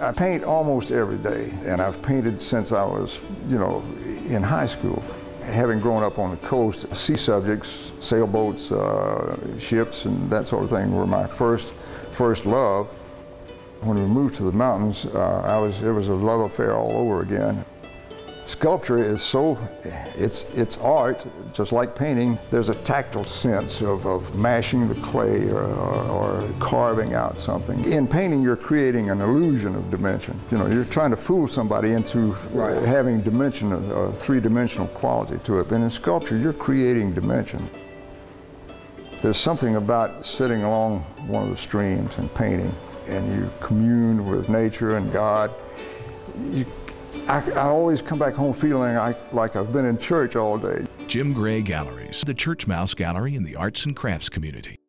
I paint almost every day, and I've painted since I was, you know, in high school. Having grown up on the coast, sea subjects, sailboats, uh, ships, and that sort of thing were my first, first love. When we moved to the mountains, uh, I was, it was a love affair all over again. Sculpture is so, it's, it's art, just like painting. There's a tactile sense of, of mashing the clay or, or, or, carving out something. In painting, you're creating an illusion of dimension. You know, you're trying to fool somebody into right. having dimension, a three-dimensional quality to it. But in sculpture, you're creating dimension. There's something about sitting along one of the streams and painting, and you commune with nature and God. You I, I, always come back home feeling like I've been in church all day. Jim Gray Galleries, the Church Mouse Gallery in the arts and crafts community.